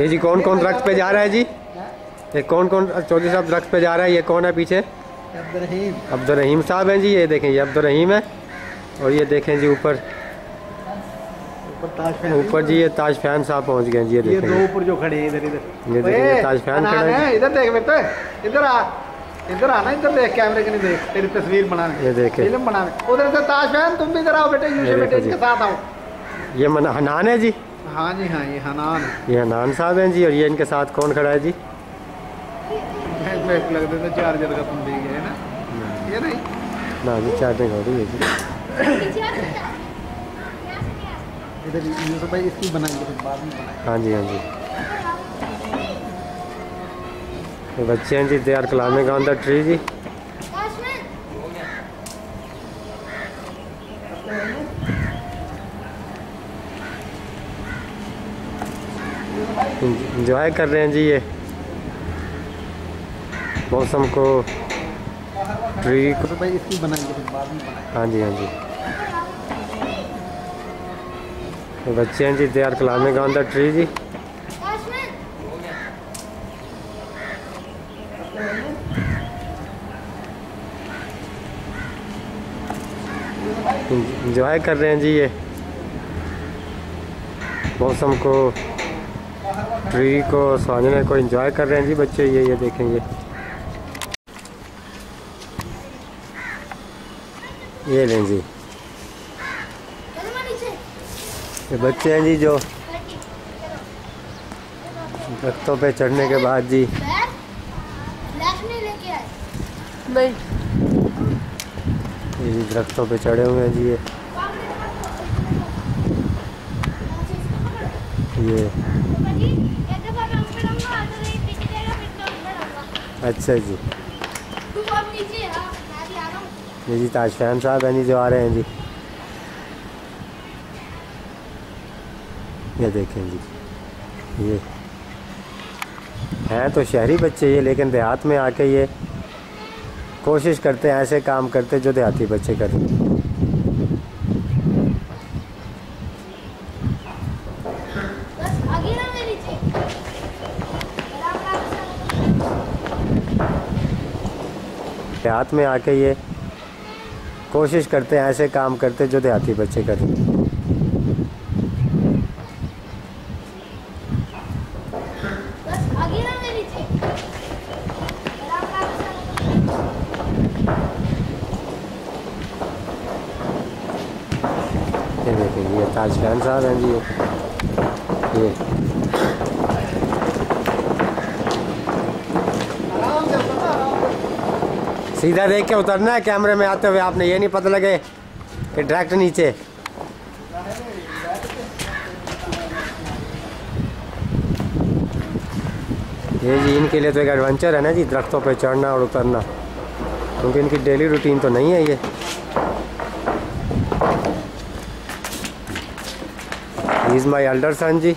ये जी कौन कौन दरख्त पे जा रहा है जी? ये कौन कौन चौधरी साहब दरख्त पे जा रहा है? ये कौन है पीछे? अब्दुल रहीम साहब हैं जी ये देखें ये अब्दुल रहीम है। और ये देखें जी ऊपर। ऊपर जी ये ताज फ़ैन साहब पहुँच गए जी ये ये देखें। दो ऊपर जो खड़े हैं इधर इधर। ये देखिए, ये ताज फ़ैन खड़ा है। इधर देख बेटा इधर आ इधर आना इधर देख कैमरे के नहीं देख तेरी तस्वीर बनाने ये देखे। फ़िल्म बनाने उधर से ताज फ़ैन तुम भी इधर आओ बेटे यूँ से बेटे देखो इनके साथ आओ। ये मन हनान है जी। हाँ जी हाँ ये हनान। ये हनान साहब हैं जी और ये इनके साथ कौन खड़ा है जी? मैं लग देता चार्जर का तुम दे ना? ये नहीं? ना जी चार्जिंग हो रही है जी। इधर यूसुफ भाई इसकी बनाएँगे फिर बाद में बनाएँगे हाँ जी हाँ जी। बच्चे हैं जी they are climbing on the tree ji. Enjoy कर रहे हैं जी ये। मौसम को ट्री को यूसुफ भाई इसकी बनाएँगे हाँ जी हाँ जी। ये बच्चे हैं जी they are climbing on the tree ji. Enjoy कर रहे हैं जी ये। मौसम को ट्री को समझने को इंजॉय कर रहे हैं जी बच्चे ये ये देखेंगे ये। लें जी। ये बच्चे हैं जी जो दरख्तों पे चढ़ने के बाद जी। नहीं ये जी दरख्तों पे चढ़े हुए हैं जी ये। ये। अच्छा जी। ये जी ताज फ़ैन साहब हैं जी, जो आ रहे हैं जी। ये देखें जी। ये हैं तो शहरी बच्चे ये, लेकिन देहात में आके ये कोशिश करते हैं, ऐसे काम करते जो देहाती बच्चे करते देहात में आके ये कोशिश करते हैं ऐसे काम करते जो देहाती बच्चे करते ये देखें ये ताज साहब हैं जी ये ये आराम से उतरना, आराम से। सीधा देख के उतरना है, कैमरे में आते हुए आपने ये नहीं पता लगे कि डायरेक्ट नीचे। ये जी, इनके लिए तो एक एडवेंचर है ना जी, दरख्तों पे चढ़ना और उतरना। क्योंकि इनकी डेली रूटीन तो नहीं है ये। Is my elder son ji.